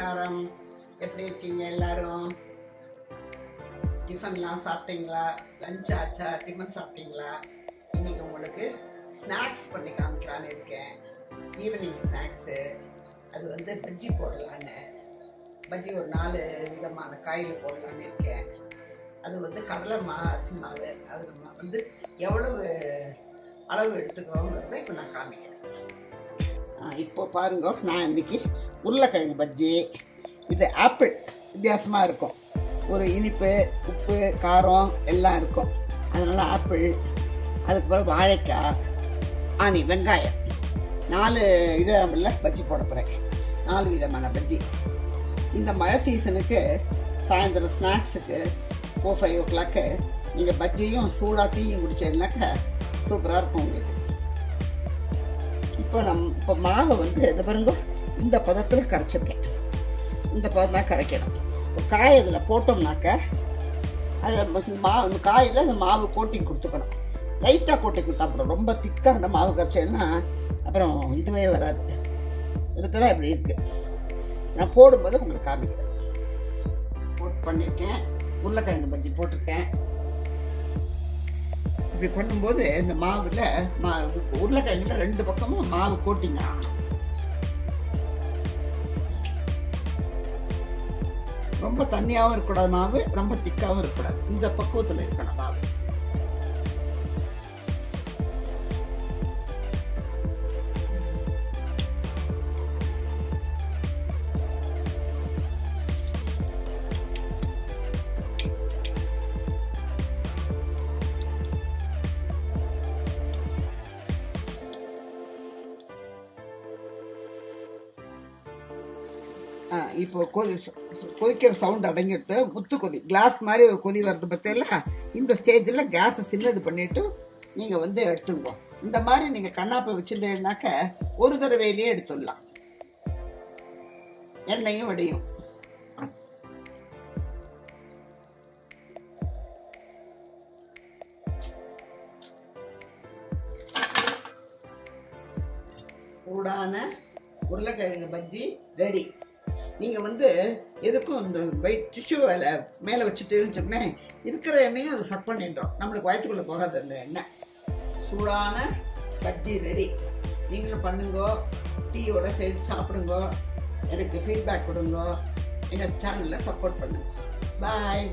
நமஸ்காரம். எப்படி இருக்கீங்க எல்லாரும்? டிஃபன்லாம் சாப்பிட்டீங்களா? லஞ்ச் ஆச்சா? டிஃபன் சாப்பிட்டீங்களா? இன்னைக்கு உங்களுக்கு ஸ்நாக்ஸ் பண்ணி காமிக்கலான்னு இருக்கேன். ஈவினிங் ஸ்நாக்ஸு அது வந்து பஜ்ஜி போடலான்னு. பஜ்ஜி ஒரு நாலு விதமான காயில் போடலான்னு இருக்கேன். அது வந்து கடலை மா அரிசி மாவு. அது நம்ம வந்து எவ்வளவு அளவு எடுத்துக்கிறோங்கிறத இப்போ நான் காமிக்கிறேன். இப்போ பாருங்க நான் இன்னைக்கு உருளைக்கிழங்கு பஜ்ஜி இது ஆப்பிள். வித்தியாசமாக இருக்கும். ஒரு இனிப்பு உப்பு காரம் எல்லாம் இருக்கும். அதனால் ஆப்பிள் அதுக்கப்புறம் வாழைக்காய் ஆனி வெங்காயம். நாலு இதில் பஜ்ஜி போட போகிறேன் நாலு விதமான பஜ்ஜி. இந்த மழை சீசனுக்கு சாயந்தரம் ஸ்நாக்ஸுக்கு ஃபோர் ஃபைவ் ஓ கிளாக்கு நீங்கள் பஜ்ஜியும் சூடாக டீயும் குடிச்சீங்கன்னாக்கா சூப்பராக இருக்கும் உங்களுக்கு. இப்போ நம் இப்போ மாவை வந்து இதை பாருங்க இந்த பதத்தில் கரைச்சிருக்கேன். இந்த பதம் தான் கரைக்கணும். இப்போ காய் அதில் போட்டோம்னாக்கா அதில் மாவு இந்த காயில் அந்த மாவு கோட்டிங் கொடுத்துக்கணும். லைட்டாக கோட்டிங் கொடுத்தா அப்புறம் ரொம்ப திக்காக அந்த மாவு கரைச்சேன்னா அப்புறம் இதுவே வராது. இதுக்கெல்லாம் இப்படி இருக்குது நான் போடும்போது உங்களுக்கு காமிக்கிறேன். போட்டு பண்ணியிருக்கேன் உருளைக்கிழங்கு பஜ்ஜி போட்டிருக்கேன். இப்படி பண்ணும்போது இந்த மாவில் மா உருளைக்கிழங்குல ரெண்டு பக்கமும் மாவு கோட்டிங் ஆகணும். ரொம்ப தண்ணியாகவும் இருக்கக்கூடாது மாவு ரொம்ப திக்காகவும் இருக்கக்கூடாது. இந்த பக்குவத்தில் இருக்கணும் மாவு. இப்போ கொதி கொதிக்கிற சவுண்ட் அடங்கிட்டு முத்து கொதி கிளாஸ் மாதிரி ஒரு கொதி வருது பார்த்தீங்களா? இந்த ஸ்டேஜில் கேஸை சின்னது பண்ணிவிட்டு நீங்கள் வந்து எடுத்துருவோம் இந்த மாதிரி நீங்கள் கண்ணாப்பை வச்சுட்டேன்னாக்க ஒரு தடவையிலேயே எடுத்துடலாம். எண்ணெயும் வடியும். சூடான உருளைக்கிழங்கு பஜ்ஜி ரெடி நீங்கள் வந்து எதுக்கும் இந்த வெயிட் டிஷ்யூ வேலை மேலே வச்சுட்டுன்னு சொன்னேன் இருக்கிற எண்ணெயும் அது சக் பண்ணிட்டோம். நம்மளுக்கு வயத்துக்குள்ளே போகாது அந்த எண்ணெய். சூடான பஜ்ஜி ரெடி நீங்களும் பண்ணுங்க. டீயோட சேர்த்து சாப்பிடுங்க. எனக்கு ஃபீட்பேக் கொடுங்க. எங்கள் சேனலில் சப்போர்ட் பண்ணுங்க. பாய்